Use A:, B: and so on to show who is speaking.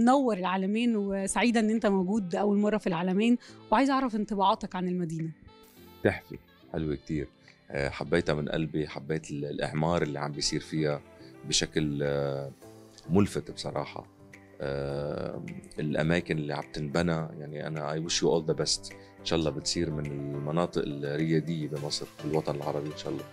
A: منور العالمين وسعيدة إن أنت موجود أول مرة في العالمين وعايزة أعرف انطباعاتك عن المدينة.
B: تحفة حلوة كتير. آه، حبيتها من قلبي حبيت الإعمار اللي عم بيصير فيها بشكل آه، ملفت بصراحة. آه، الأماكن اللي عم تنبنى يعني أنا I wish you all the best. إن شاء الله بتصير من المناطق الريادية بمصر بالوطن العربي إن شاء الله.